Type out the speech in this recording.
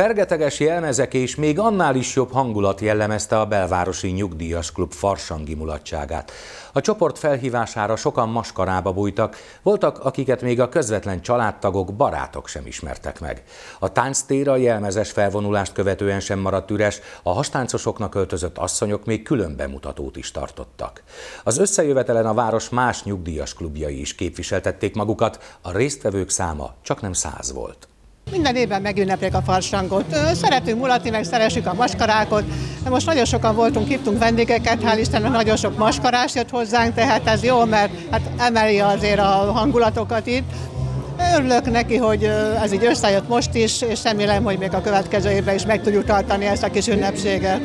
Fergeteges jelmezek és még annál is jobb hangulat jellemezte a belvárosi nyugdíjas klub farsangi mulatságát. A csoport felhívására sokan maskarába bújtak, voltak, akiket még a közvetlen családtagok, barátok sem ismertek meg. A tánctér a jelmezes felvonulást követően sem maradt üres, a hastáncosoknak öltözött asszonyok még külön bemutatót is tartottak. Az összejövetelen a város más nyugdíjas klubjai is képviseltették magukat, a résztvevők száma csak nem száz volt. Minden évben megünneplik a farsangot. Szeretünk mulatni, meg szeressük a maskarákot. De most nagyon sokan voltunk, hívtunk vendégeket, hál' Istennek nagyon sok maskarás jött hozzánk, tehát ez jó, mert hát emeli azért a hangulatokat itt. Örülök neki, hogy ez így összejött most is, és remélem, hogy még a következő évben is meg tudjuk tartani ezt a kis ünnepséget.